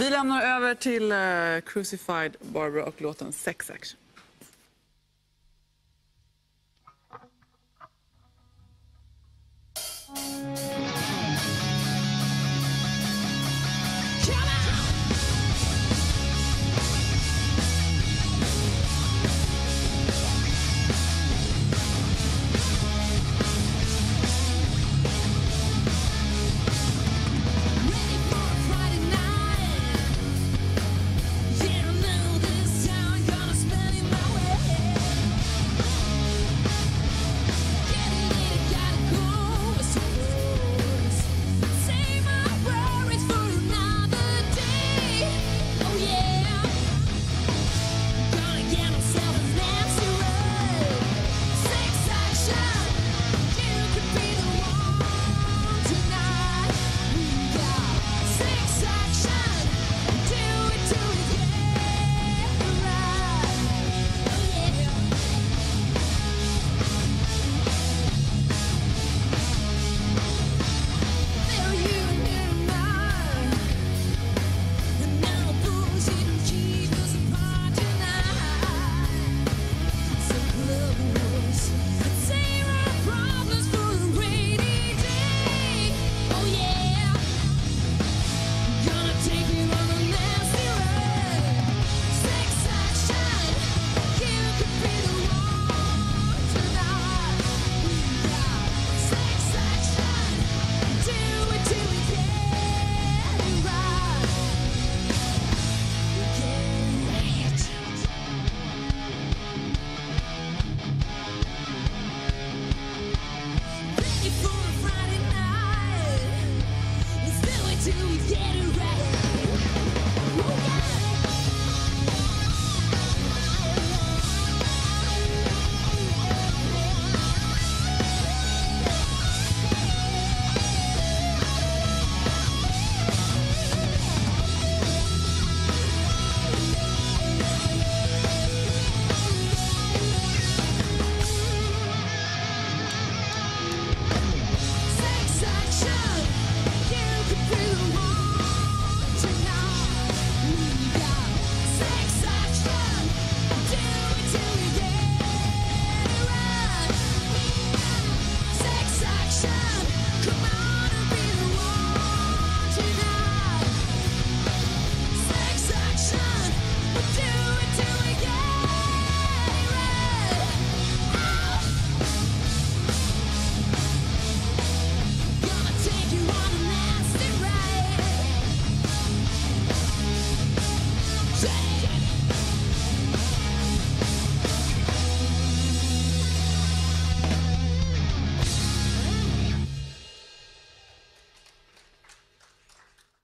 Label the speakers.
Speaker 1: Vi lämnar över till uh, Crucified Barbara och låten Sex Action.